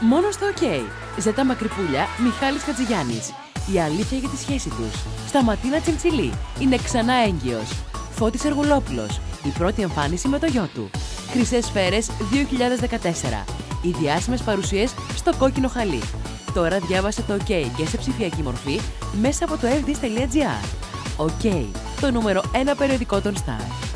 Μόνο στο OK. Ζέτα Μακρυπούλια, Μιχάλης Χατζηγιάννης. Η αλήθεια για τη σχέση τους. Σταματίνα Τσιμτσιλή. Είναι ξανά έγκυος. Φώτης Εργουλόπουλος. Η πρώτη εμφάνιση με το γιο του. Χρυσές Σφαίρες 2014. Οι διάσημες παρουσίες στο κόκκινο χαλί. Τώρα διάβασε το OK και σε ψηφιακή μορφή μέσα από το fdis.gr. OK, το νούμερο 1 περιοδικό των Star.